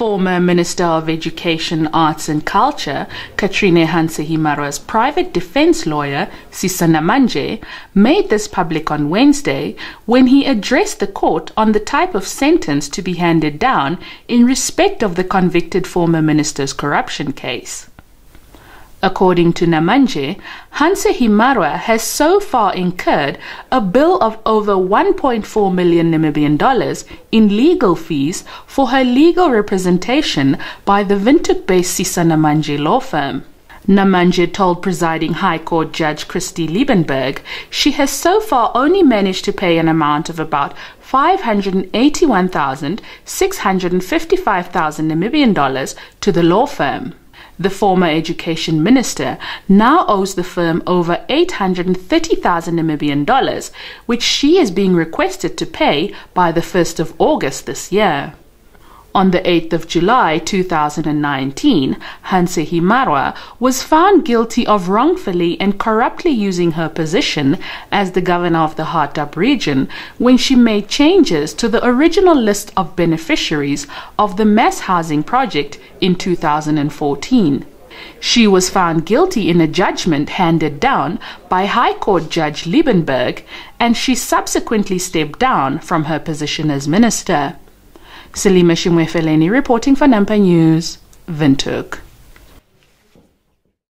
Former Minister of Education, Arts and Culture, Katrina Hanse-Himarwa's private defense lawyer, Sisa Namandje, made this public on Wednesday when he addressed the court on the type of sentence to be handed down in respect of the convicted former minister's corruption case. According to Namandje, Hanse-Himarwa has so far incurred a bill of over 1.4 million Namibian dollars in legal fees for her legal representation by the Windhoek-based Sisa Namandje law firm. Namandje told presiding High Court Judge Christie Liebenberg she has so far only managed to pay an amount of about 581,655,000 Namibian dollars to the law firm. The former education minister now owes the firm over 830,000 Namibian dollars, which she is being requested to pay by the 1st of August this year. On the 8th of July 2019, Hanse-Himarwa was found guilty of wrongfully and corruptly using her position as the governor of the Hardap region when she made changes to the original list of beneficiaries of the mass housing project in 2014. She was found guilty in a judgment handed down by High Court Judge Liebenberg, and she subsequently stepped down from her position as minister. Salima Shimwefeleni reporting for Nampa News, Windhoek.